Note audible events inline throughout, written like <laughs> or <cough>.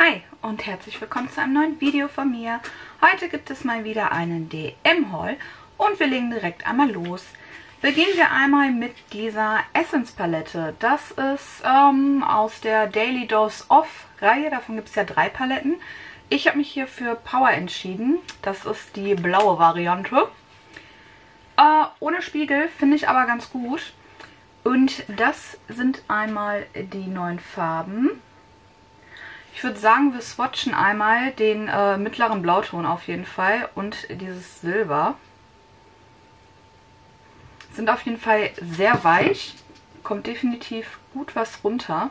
Hi und herzlich willkommen zu einem neuen Video von mir. Heute gibt es mal wieder einen DM-Haul und wir legen direkt einmal los. Beginnen wir einmal mit dieser Essence Palette. Das ist ähm, aus der Daily Dose Off Reihe, davon gibt es ja drei Paletten. Ich habe mich hier für Power entschieden. Das ist die blaue Variante. Äh, ohne Spiegel finde ich aber ganz gut. Und das sind einmal die neuen Farben. Ich würde sagen, wir swatchen einmal den äh, mittleren Blauton auf jeden Fall und dieses Silber. Sind auf jeden Fall sehr weich. Kommt definitiv gut was runter.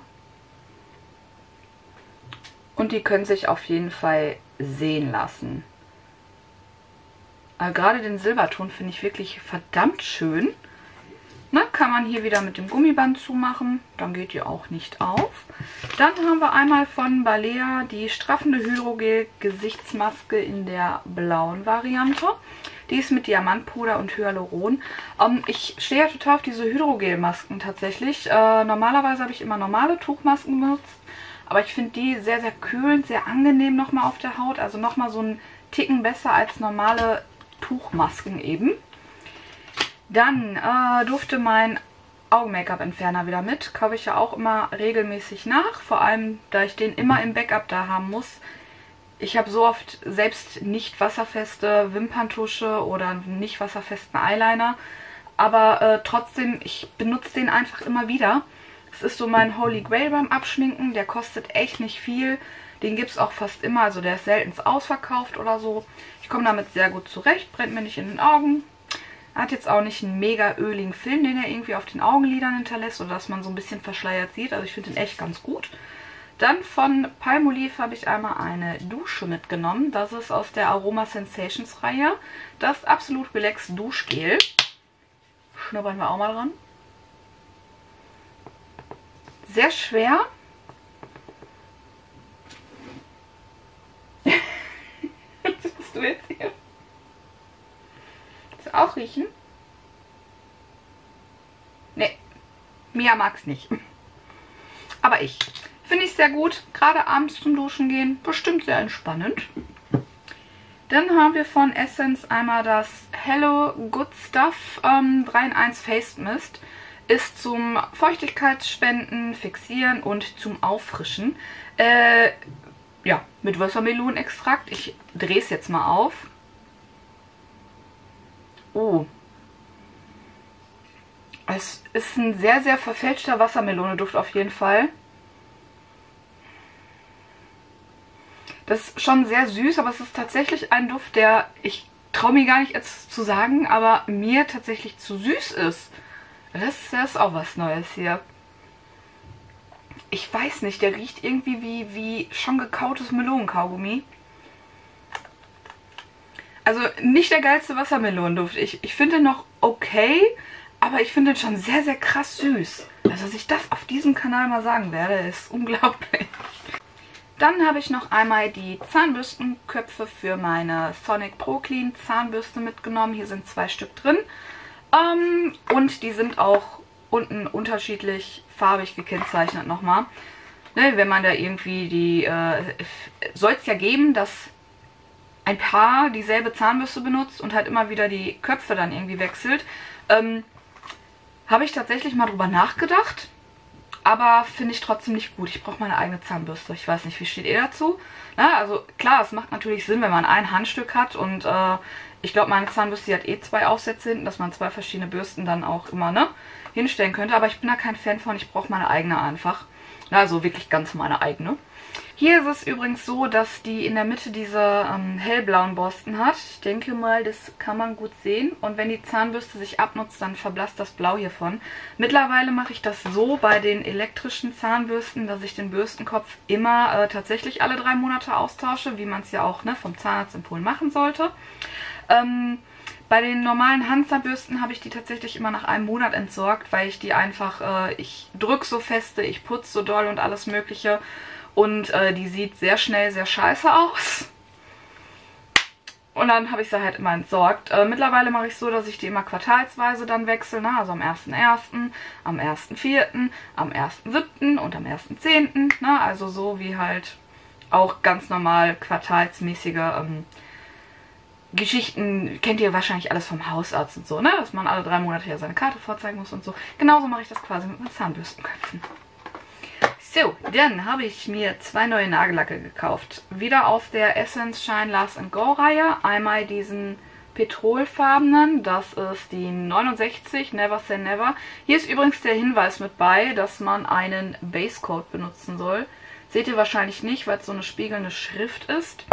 Und die können sich auf jeden Fall sehen lassen. Aber gerade den Silberton finde ich wirklich verdammt schön. Ne, kann man hier wieder mit dem Gummiband zumachen. Dann geht die auch nicht auf. Dann haben wir einmal von Balea die straffende Hydrogel Gesichtsmaske in der blauen Variante. Die ist mit Diamantpuder und Hyaluron. Ähm, ich stehe ja total auf diese Hydrogel-Masken tatsächlich. Äh, normalerweise habe ich immer normale Tuchmasken benutzt. Aber ich finde die sehr, sehr kühlend, sehr angenehm nochmal auf der Haut. Also nochmal so einen Ticken besser als normale Tuchmasken eben. Dann äh, durfte mein Augen-Make-up-Entferner wieder mit. Kaufe ich ja auch immer regelmäßig nach. Vor allem, da ich den immer im Backup da haben muss. Ich habe so oft selbst nicht wasserfeste Wimperntusche oder nicht wasserfesten Eyeliner. Aber äh, trotzdem, ich benutze den einfach immer wieder. Es ist so mein Holy Grail beim Abschminken. Der kostet echt nicht viel. Den gibt es auch fast immer. Also der ist selten ausverkauft oder so. Ich komme damit sehr gut zurecht. Brennt mir nicht in den Augen. Hat jetzt auch nicht einen mega öligen Film, den er irgendwie auf den Augenlidern hinterlässt oder dass man so ein bisschen verschleiert sieht. Also ich finde den echt ganz gut. Dann von Palmolive habe ich einmal eine Dusche mitgenommen. Das ist aus der Aroma Sensations Reihe. Das Absolut Relax Duschgel. Schnuppern wir auch mal dran. Sehr schwer. Was bist du jetzt hier? Auch riechen? Nee, Mia mag es nicht. Aber ich. Finde ich sehr gut. Gerade abends zum Duschen gehen. Bestimmt sehr entspannend. Dann haben wir von Essence einmal das Hello Good Stuff ähm, 3 in 1 Face Mist. Ist zum Feuchtigkeitsspenden, Fixieren und zum Auffrischen. Äh, ja, mit Wassermelonenextrakt. Ich drehe es jetzt mal auf. Oh. Es ist ein sehr, sehr verfälschter Wassermelone-Duft auf jeden Fall. Das ist schon sehr süß, aber es ist tatsächlich ein Duft, der, ich traue mir gar nicht jetzt zu sagen, aber mir tatsächlich zu süß ist. Das, das ist auch was Neues hier. Ich weiß nicht, der riecht irgendwie wie, wie schon gekautes Melonenkaugummi. Also nicht der geilste Wassermelonenduft. Ich, ich finde noch okay, aber ich finde schon sehr, sehr krass süß. Also, dass ich das auf diesem Kanal mal sagen werde, ist <laughs> unglaublich. Dann habe ich noch einmal die Zahnbürstenköpfe für meine Sonic Pro Clean Zahnbürste mitgenommen. Hier sind zwei Stück drin. Ähm, und die sind auch unten unterschiedlich farbig gekennzeichnet nochmal. Ne, wenn man da irgendwie die... Äh, Soll es ja geben, dass ein Paar dieselbe Zahnbürste benutzt und halt immer wieder die Köpfe dann irgendwie wechselt, ähm, habe ich tatsächlich mal drüber nachgedacht. Aber finde ich trotzdem nicht gut. Ich brauche meine eigene Zahnbürste. Ich weiß nicht, wie steht ihr dazu? Na, also klar, es macht natürlich Sinn, wenn man ein Handstück hat. Und äh, ich glaube, meine Zahnbürste hat eh zwei Aufsätze hinten, dass man zwei verschiedene Bürsten dann auch immer ne, hinstellen könnte. Aber ich bin da kein Fan von. Ich brauche meine eigene einfach. Also wirklich ganz meine eigene. Hier ist es übrigens so, dass die in der Mitte diese ähm, hellblauen Borsten hat. Ich denke mal, das kann man gut sehen. Und wenn die Zahnbürste sich abnutzt, dann verblasst das Blau hiervon. Mittlerweile mache ich das so bei den elektrischen Zahnbürsten, dass ich den Bürstenkopf immer äh, tatsächlich alle drei Monate austausche, wie man es ja auch ne, vom Zahnarzt empfohlen machen sollte. Ähm, bei den normalen Handzahnbürsten habe ich die tatsächlich immer nach einem Monat entsorgt, weil ich die einfach, äh, ich drücke so feste, ich putze so doll und alles mögliche. Und äh, die sieht sehr schnell sehr scheiße aus. Und dann habe ich sie halt immer entsorgt. Äh, mittlerweile mache ich so, dass ich die immer quartalsweise dann wechsle. Ne? Also am 1.1., am 1.4., am 1.7. und am 1.10. Ne? Also so wie halt auch ganz normal quartalsmäßige ähm, Geschichten kennt ihr wahrscheinlich alles vom Hausarzt und so, ne? Dass man alle drei Monate ja seine Karte vorzeigen muss und so. Genauso mache ich das quasi mit meinen Zahnbürstenköpfen. So, dann habe ich mir zwei neue Nagellacke gekauft. Wieder aus der Essence Shine Last Go Reihe. Einmal diesen petrolfarbenen, das ist die 69 Never Say Never. Hier ist übrigens der Hinweis mit bei, dass man einen Basecoat benutzen soll. Seht ihr wahrscheinlich nicht, weil es so eine spiegelnde Schrift ist.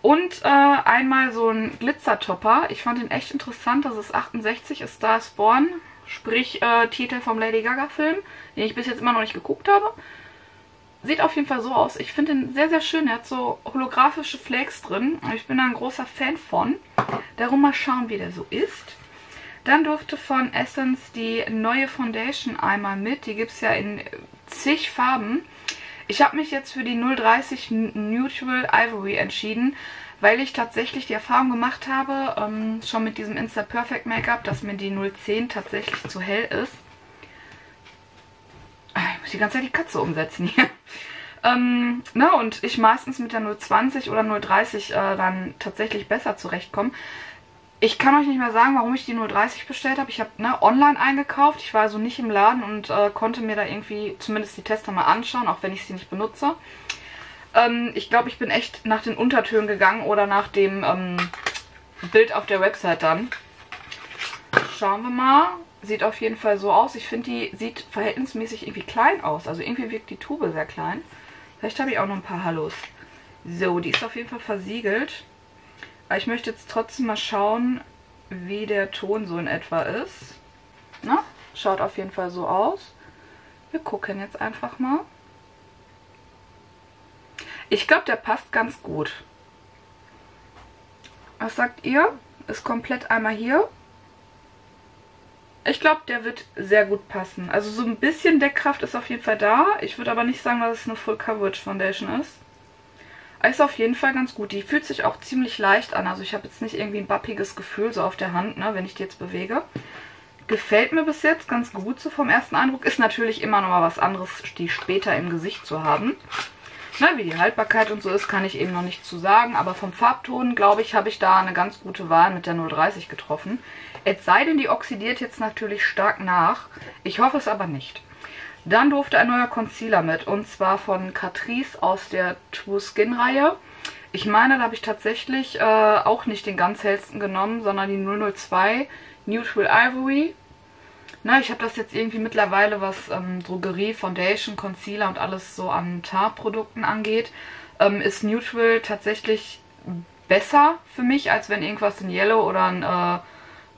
Und äh, einmal so ein Glitzertopper. Ich fand den echt interessant. Das ist 68, ist Stars Born. Sprich, äh, Titel vom Lady Gaga Film, den ich bis jetzt immer noch nicht geguckt habe. Sieht auf jeden Fall so aus. Ich finde ihn sehr, sehr schön. Er hat so holographische Flakes drin. Ich bin da ein großer Fan von. Darum mal schauen, wie der so ist. Dann durfte von Essence die neue Foundation einmal mit. Die gibt es ja in zig Farben. Ich habe mich jetzt für die 030 Neutral Ivory entschieden, weil ich tatsächlich die Erfahrung gemacht habe, ähm, schon mit diesem Insta Perfect Make-up, dass mir die 010 tatsächlich zu hell ist. Ah, ich muss die ganze Zeit die Katze umsetzen hier. <laughs> ähm, na, und ich meistens mit der 020 oder 030 äh, dann tatsächlich besser zurechtkomme. Ich kann euch nicht mehr sagen, warum ich die 030 bestellt habe. Ich habe ne, online eingekauft. Ich war also nicht im Laden und äh, konnte mir da irgendwie zumindest die Tester mal anschauen, auch wenn ich sie nicht benutze. Ähm, ich glaube, ich bin echt nach den Untertönen gegangen oder nach dem ähm, Bild auf der Website dann. Schauen wir mal. Sieht auf jeden Fall so aus. Ich finde, die sieht verhältnismäßig irgendwie klein aus. Also irgendwie wirkt die Tube sehr klein. Vielleicht habe ich auch noch ein paar Hallos. So, die ist auf jeden Fall versiegelt. Aber ich möchte jetzt trotzdem mal schauen, wie der Ton so in etwa ist. Na, schaut auf jeden Fall so aus. Wir gucken jetzt einfach mal. Ich glaube, der passt ganz gut. Was sagt ihr? Ist komplett einmal hier. Ich glaube, der wird sehr gut passen. Also so ein bisschen Deckkraft ist auf jeden Fall da. Ich würde aber nicht sagen, dass es eine Full Coverage Foundation ist. Ist auf jeden Fall ganz gut. Die fühlt sich auch ziemlich leicht an. Also ich habe jetzt nicht irgendwie ein bappiges Gefühl so auf der Hand, ne, wenn ich die jetzt bewege. Gefällt mir bis jetzt ganz gut so vom ersten Eindruck. Ist natürlich immer noch mal was anderes, die später im Gesicht zu haben. Ne, wie die Haltbarkeit und so ist, kann ich eben noch nicht zu sagen. Aber vom Farbton, glaube ich, habe ich da eine ganz gute Wahl mit der 030 getroffen. Es sei denn, die oxidiert jetzt natürlich stark nach. Ich hoffe es aber nicht. Dann durfte ein neuer Concealer mit und zwar von Catrice aus der True Skin Reihe. Ich meine, da habe ich tatsächlich äh, auch nicht den ganz hellsten genommen, sondern die 002 Neutral Ivory. Na, ich habe das jetzt irgendwie mittlerweile, was ähm, Drogerie, Foundation, Concealer und alles so an Tarprodukten angeht, ähm, ist Neutral tatsächlich besser für mich, als wenn irgendwas in Yellow oder ein äh,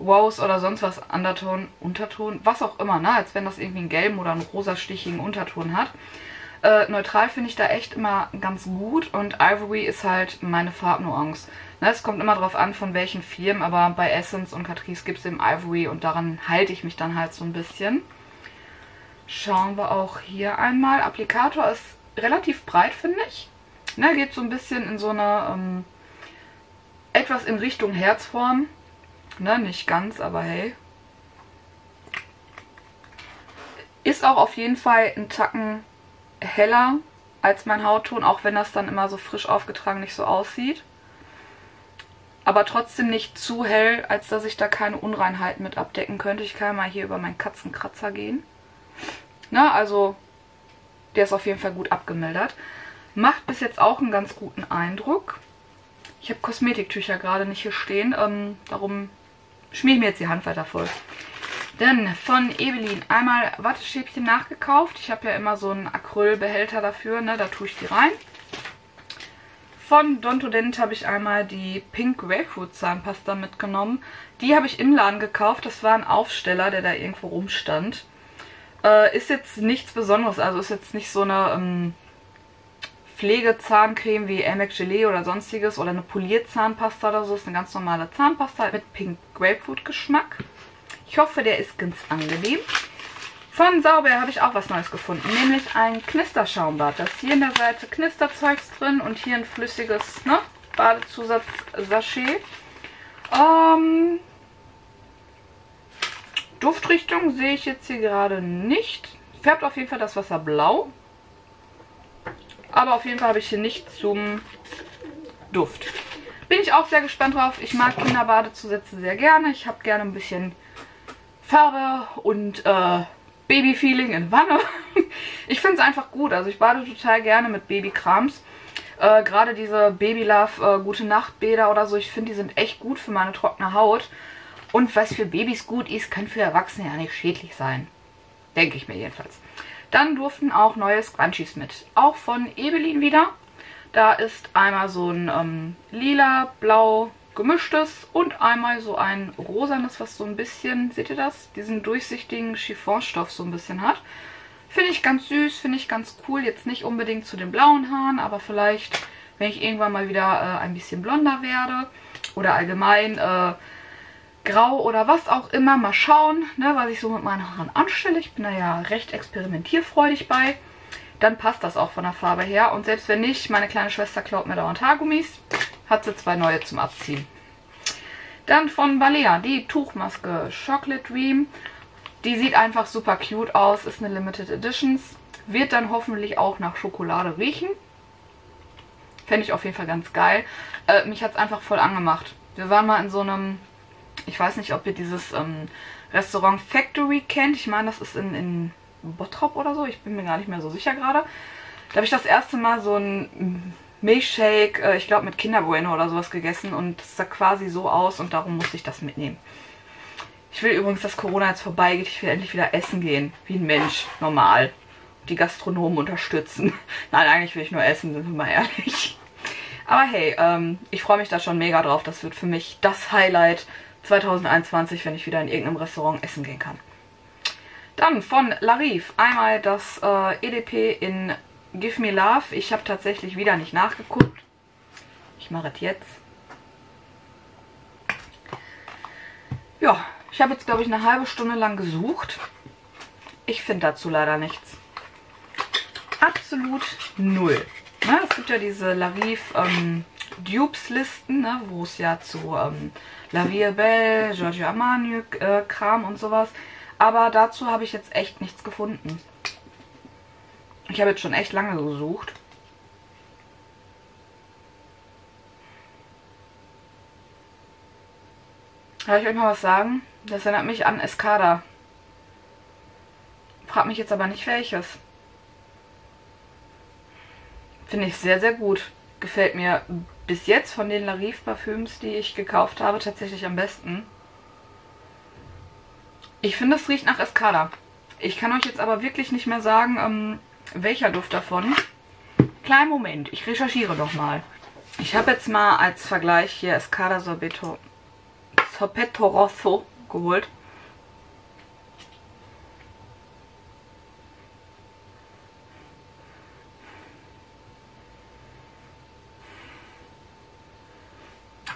Wows oder sonst was Underton, Unterton, was auch immer, ne? Als wenn das irgendwie einen gelben oder einen rosastichigen Unterton hat. Äh, neutral finde ich da echt immer ganz gut und Ivory ist halt meine Farbnuance. Ne, es kommt immer drauf an, von welchen Firmen, aber bei Essence und Catrice gibt es eben Ivory und daran halte ich mich dann halt so ein bisschen. Schauen wir auch hier einmal. Applikator ist relativ breit, finde ich. Ne, geht so ein bisschen in so eine ähm, etwas in Richtung Herzform. Ne, nicht ganz, aber hey. Ist auch auf jeden Fall ein Tacken heller als mein Hautton, auch wenn das dann immer so frisch aufgetragen nicht so aussieht. Aber trotzdem nicht zu hell, als dass ich da keine Unreinheiten mit abdecken könnte. Ich kann mal hier über meinen Katzenkratzer gehen. Na, also der ist auf jeden Fall gut abgemildert. Macht bis jetzt auch einen ganz guten Eindruck. Ich habe Kosmetiktücher gerade nicht hier stehen, ähm, darum schmier ich mir jetzt die Hand weiter voll. Dann von Evelyn einmal Wattestäbchen nachgekauft. Ich habe ja immer so einen Acrylbehälter dafür, ne? da tue ich die rein. Von Don Dent habe ich einmal die Pink Grapefruit Zahnpasta mitgenommen. Die habe ich im Laden gekauft. Das war ein Aufsteller, der da irgendwo rumstand. Äh, ist jetzt nichts Besonderes. Also ist jetzt nicht so eine ähm, Pflegezahncreme wie Amex Gelee oder sonstiges oder eine Polierzahnpasta oder so. Ist eine ganz normale Zahnpasta mit Pink Grapefruit Geschmack. Ich hoffe, der ist ganz angenehm. Von Sauber habe ich auch was Neues gefunden, nämlich ein Knisterschaumbad. Das ist hier in der Seite Knisterzeugs drin und hier ein flüssiges ne, Badezusatz-Sachet. Ähm, Duftrichtung sehe ich jetzt hier gerade nicht. Färbt auf jeden Fall das Wasser blau. Aber auf jeden Fall habe ich hier nichts zum Duft. Bin ich auch sehr gespannt drauf. Ich mag Kinderbadezusätze sehr gerne. Ich habe gerne ein bisschen Farbe und äh, Baby-Feeling in Wanne. <laughs> ich finde es einfach gut. Also ich bade total gerne mit Babykrams. Äh, Gerade diese Baby Love äh, Gute Nacht Bäder oder so, ich finde, die sind echt gut für meine trockene Haut. Und was für Babys gut ist, kann für Erwachsene ja nicht schädlich sein. Denke ich mir jedenfalls. Dann durften auch neue Scrunchies mit. Auch von Ebelin wieder. Da ist einmal so ein ähm, lila, blau gemischtes und einmal so ein rosanes, was so ein bisschen, seht ihr das? Diesen durchsichtigen Chiffonstoff so ein bisschen hat. Finde ich ganz süß, finde ich ganz cool. Jetzt nicht unbedingt zu den blauen Haaren, aber vielleicht, wenn ich irgendwann mal wieder äh, ein bisschen blonder werde oder allgemein äh, grau oder was auch immer. Mal schauen, ne, was ich so mit meinen Haaren anstelle. Ich bin da ja recht experimentierfreudig bei. Dann passt das auch von der Farbe her. Und selbst wenn nicht, meine kleine Schwester klaut mir dauernd Haargummis. Hat sie zwei neue zum Abziehen. Dann von Balea die Tuchmaske Chocolate Dream. Die sieht einfach super cute aus, ist eine Limited Editions. Wird dann hoffentlich auch nach Schokolade riechen. Fände ich auf jeden Fall ganz geil. Äh, mich hat es einfach voll angemacht. Wir waren mal in so einem, ich weiß nicht, ob ihr dieses ähm, Restaurant Factory kennt. Ich meine, das ist in, in Bottrop oder so. Ich bin mir gar nicht mehr so sicher gerade. Da habe ich das erste Mal so ein Milchshake, äh, ich glaube mit Kinderbueno oder sowas gegessen. Und es sah quasi so aus und darum musste ich das mitnehmen. Ich will übrigens, dass Corona jetzt vorbeigeht. Ich will endlich wieder essen gehen. Wie ein Mensch. Normal. Die Gastronomen unterstützen. <laughs> Nein, eigentlich will ich nur essen, sind wir mal ehrlich. Aber hey, ähm, ich freue mich da schon mega drauf. Das wird für mich das Highlight 2021, wenn ich wieder in irgendeinem Restaurant essen gehen kann. Dann von Larif einmal das äh, EDP in Give Me Love. Ich habe tatsächlich wieder nicht nachgeguckt. Ich mache es jetzt. Ja, ich habe jetzt, glaube ich, eine halbe Stunde lang gesucht. Ich finde dazu leider nichts. Absolut null. Ne, es gibt ja diese Larif ähm, Dupes-Listen, ne, wo es ja zu ähm, La Vie Belle, Giorgio Armani äh, Kram und sowas. Aber dazu habe ich jetzt echt nichts gefunden. Ich habe jetzt schon echt lange gesucht. Soll ich euch mal was sagen? Das erinnert mich an Escada. Frag mich jetzt aber nicht welches. Finde ich sehr, sehr gut. Gefällt mir bis jetzt von den Larif Parfüms, die ich gekauft habe, tatsächlich am besten. Ich finde, es riecht nach Escada. Ich kann euch jetzt aber wirklich nicht mehr sagen, ähm, welcher Duft davon. Kleinen Moment, ich recherchiere doch mal. Ich habe jetzt mal als Vergleich hier Escada Sorbeto Sorbetto Rosso geholt.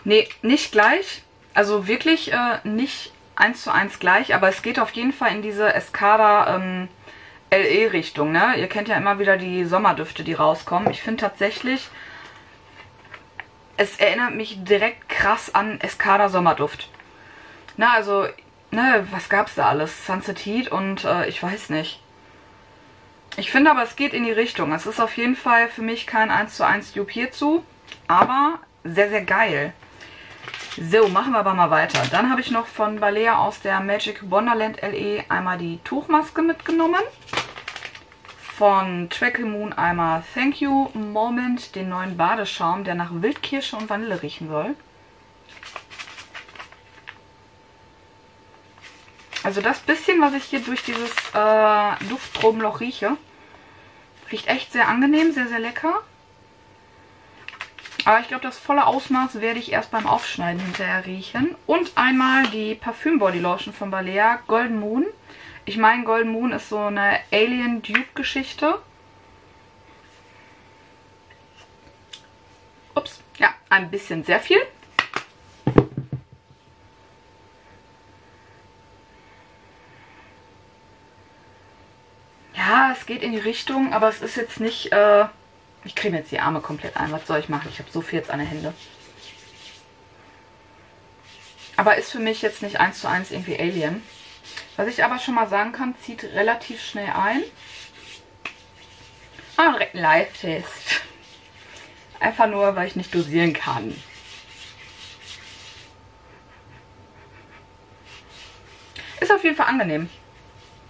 Nee, nicht gleich. Also wirklich äh, nicht eins zu eins gleich, aber es geht auf jeden Fall in diese Escada ähm, LE-Richtung. Ne? Ihr kennt ja immer wieder die Sommerdüfte, die rauskommen. Ich finde tatsächlich, es erinnert mich direkt krass an Escada Sommerduft. Na, also, ne, was gab's da alles? Sunset Heat und äh, ich weiß nicht. Ich finde aber, es geht in die Richtung. Es ist auf jeden Fall für mich kein 1 zu 1 Dupe hierzu, aber sehr, sehr geil. So, machen wir aber mal weiter. Dann habe ich noch von Balea aus der Magic Wonderland LE einmal die Tuchmaske mitgenommen. Von Trackle Moon einmal Thank You Moment, den neuen Badeschaum, der nach Wildkirsche und Vanille riechen soll. Also das bisschen, was ich hier durch dieses äh, Duftstromloch rieche, riecht echt sehr angenehm, sehr, sehr lecker. Aber ich glaube, das volle Ausmaß werde ich erst beim Aufschneiden hinterher riechen. Und einmal die Parfüm Body Lotion von Balea, Golden Moon. Ich meine, Golden Moon ist so eine Alien Dupe Geschichte. Ups, ja, ein bisschen sehr viel. Ja, es geht in die Richtung, aber es ist jetzt nicht... Äh, ich creme jetzt die Arme komplett ein. Was soll ich machen? Ich habe so viel jetzt an den Händen. Aber ist für mich jetzt nicht eins zu eins irgendwie Alien. Was ich aber schon mal sagen kann, zieht relativ schnell ein. machen direkt einen Live-Test. Einfach nur, weil ich nicht dosieren kann. Ist auf jeden Fall angenehm.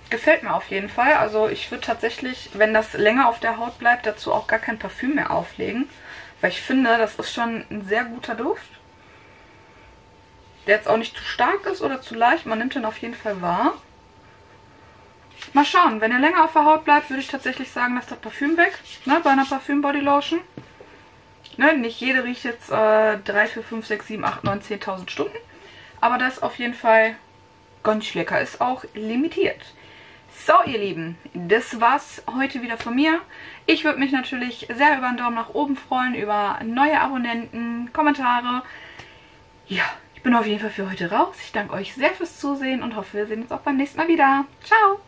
Gefällt mir auf jeden Fall. Also ich würde tatsächlich, wenn das länger auf der Haut bleibt, dazu auch gar kein Parfüm mehr auflegen. Weil ich finde, das ist schon ein sehr guter Duft. Der jetzt auch nicht zu stark ist oder zu leicht. Man nimmt den auf jeden Fall wahr. Mal schauen, wenn er länger auf der Haut bleibt, würde ich tatsächlich sagen, dass das Parfüm weg. Ne, bei einer Parfüm Body Lotion. Ne, nicht jede riecht jetzt äh, 3, 4, 5, 6, 7, 8, 9, 10.000 Stunden. Aber das auf jeden Fall ganz lecker. Ist auch limitiert. So, ihr Lieben, das war's heute wieder von mir. Ich würde mich natürlich sehr über einen Daumen nach oben freuen, über neue Abonnenten, Kommentare. Ja, ich bin auf jeden Fall für heute raus. Ich danke euch sehr fürs Zusehen und hoffe, wir sehen uns auch beim nächsten Mal wieder. Ciao!